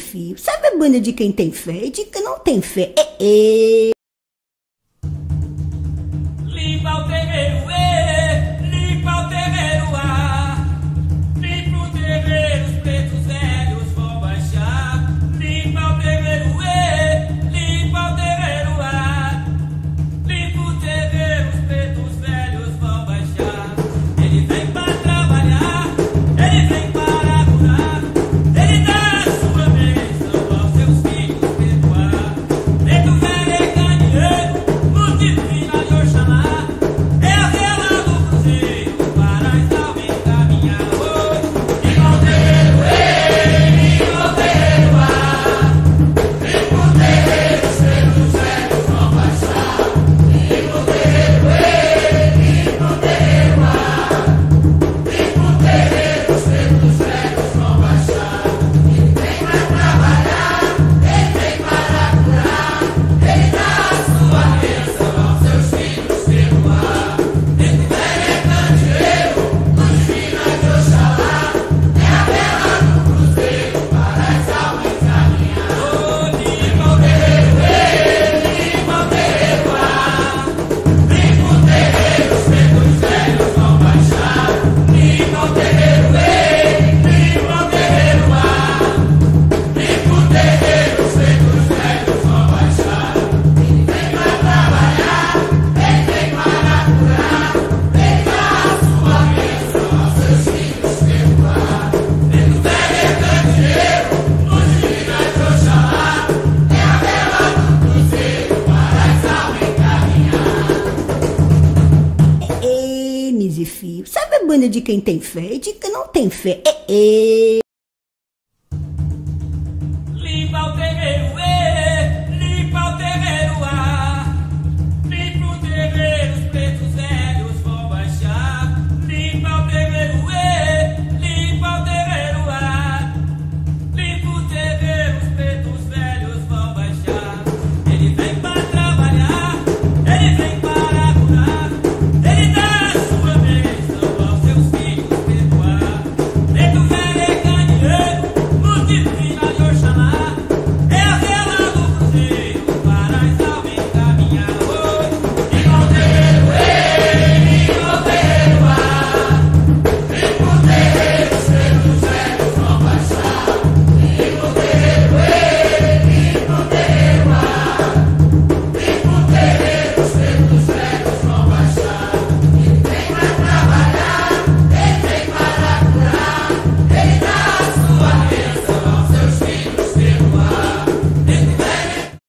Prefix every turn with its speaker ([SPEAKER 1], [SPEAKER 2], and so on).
[SPEAKER 1] fio. Sabe a banda de quem tem fé e de quem não tem fé? É, é. fio. Sabe a banda de quem tem fé e de quem não tem fé? É, é.